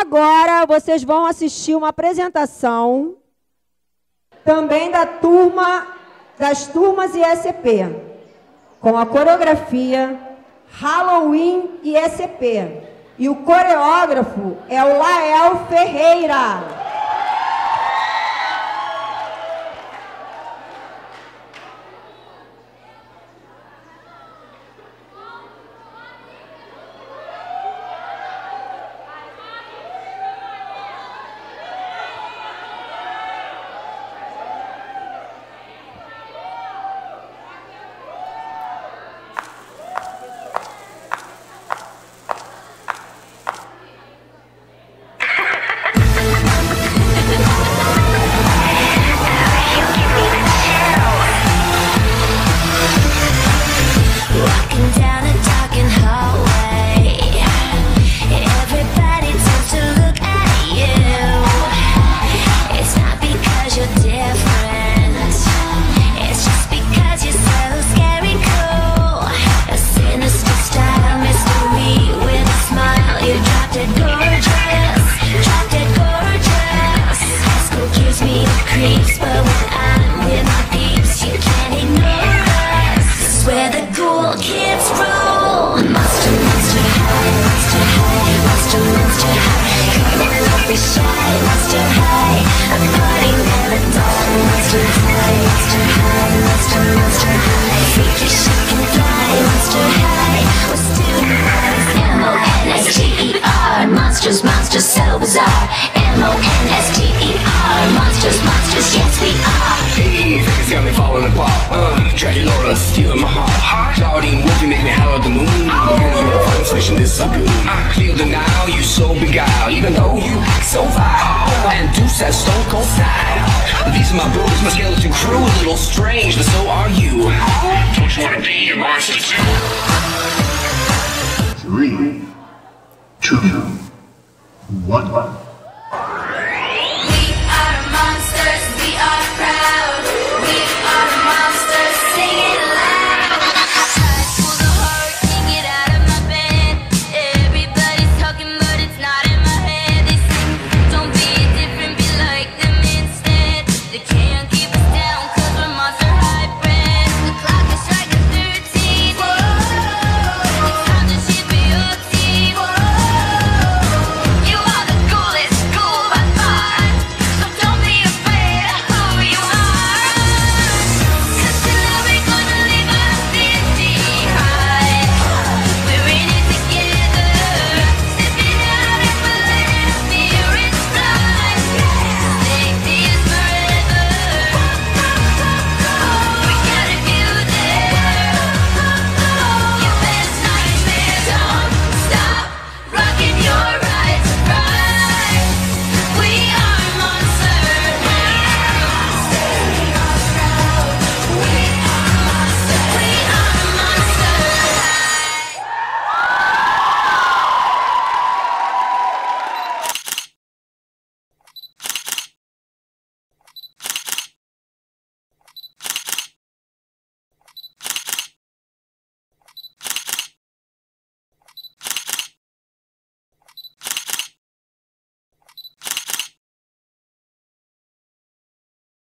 Agora vocês vão assistir uma apresentação também da turma das turmas ISP, com a coreografia Halloween ISP. E o coreógrafo é o Lael Ferreira. It gorgeous, dropped it gorgeous. High school gives me the creeps, Draculaura stealing my heart. Clawdeen Wolfie make me holler at the moon. You're a this lagoon. Cleo de Nile, you so beguiled. Even though you act so vile. And Deuce has stone cold style. These are my bros, my skeleton crew. A little strange, but so are you. Don't you wanna be a monster too? Three, two, one.